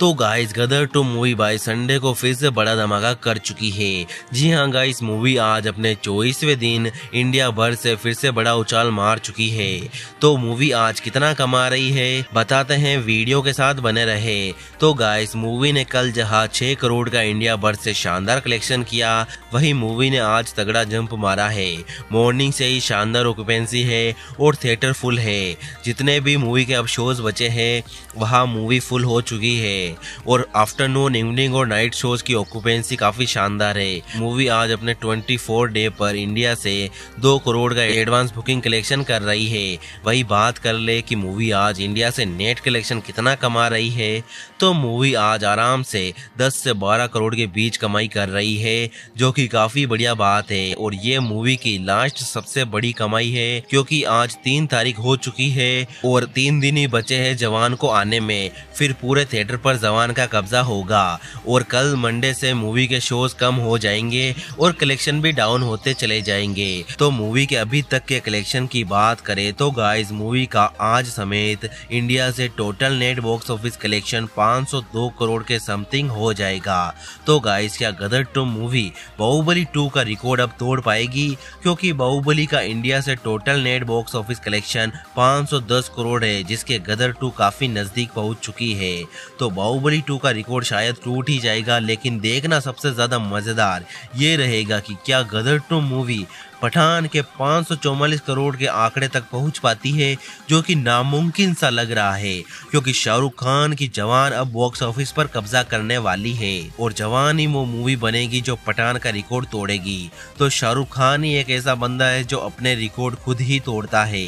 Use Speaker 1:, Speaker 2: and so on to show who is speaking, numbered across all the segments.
Speaker 1: तो guys Gadar two movie by Sunday को फिर से बड़ा धमाका कर चुकी है। जी हाँ गाइस मूवी आज अपने चौबीसवें दिन इंडिया भर से फिर से बड़ा उछाल मार चुकी है। तो मूवी आज कितना कमा रही है, बताते हैं वीडियो के साथ बने रहे। तो गाइस मूवी ने कल जहाँ छह करोड़ का इंडिया भर से शानदार कलेक्शन किया, वही मूवी ने आज तगड़ा जंप मारा है। मॉर्निंग से ही शानदार ऑक्यूपेंसी है और थिएटर फुल है। जितने भी मूवी के अब शोज़ बचे हैं, वहाँ मूवी फुल हो चुकी है और आफ्टरनून इवनिंग और नाइट शोज़ की ऑक्यूपेंसी काफ़ी शानदार है। मूवी आज अपने 24 डे पर इंडिया से दो करोड़ का एडवांस बुकिंग कलेक्शन कर रही है। वही बात कर ले कि मूवी आज इंडिया से नेट कलेक्शन कितना कमा रही है। तो मूवी आज आराम से 10 से 12 करोड़ के बीच कमाई कर रही है, जो कि काफ़ी बढ़िया बात है। और ये मूवी की लास्ट सबसे बड़ी कमाई है, क्योंकि आज तीन तारीख हो चुकी है और तीन दिन ही बचे हैं जवान को आने में। फिर पूरे थिएटर पर जवान का कब्जा होगा और कल मंडे से मूवी के शोज़ कम हो जाएँगे और कलेक्शन भी डाउन होते चले जाएँगे। तो मूवी के अभी तक के कलेक्शन की बात करें तो गाइस मूवी का आज समेत इंडिया से total net box office collection 502 crore के समथिंग हो जाएगा। तो गाइस क्या Gadar two movie Baahubali two का रिकॉर्ड अब तोड़ पाएगी? क्योंकि बाहुबली का इंडिया से total net box office collection 510 crore है, जिसके गदर टू काफ़ी नज़दीक पहुँच चुकी है। तो बाहुबली टू का रिकॉर्ड शायद टूट ही जाएगा, लेकिन देखना सबसे ज़्यादा मज़ेदार ये रहेगा कि क्या गदर टू मूवी पठान के पाँच करोड़ के आंकड़े तक पहुँच पाती है, जो कि नामुमकिन सा लग रहा है, क्योंकि शाहरुख खान की जवान अब बॉक्स ऑफ़िस पर कब्जा करने वाली है। और जवान ही वो मूवी बनेगी जो पठान का रिकॉर्ड तोड़ेगी। तो शाहरुख खान ही एक ऐसा बंदा है जो अपने रिकॉर्ड खुद ही तोड़ता है।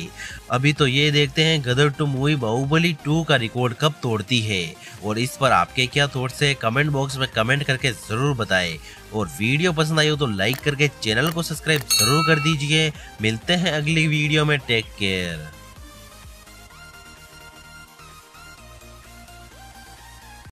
Speaker 1: अभी तो ये देखते हैं, Gadar two movie Baahubali two का रिकॉर्ड कब तोड़ती है। और इस पर आपके क्या थॉट्स है, कमेंट बॉक्स में कमेंट करके ज़रूर बताएँ। और वीडियो पसंद आई हो तो लाइक करके चैनल को सब्सक्राइब ज़रूर कर दीजिए। मिलते हैं अगली वीडियो में। Take care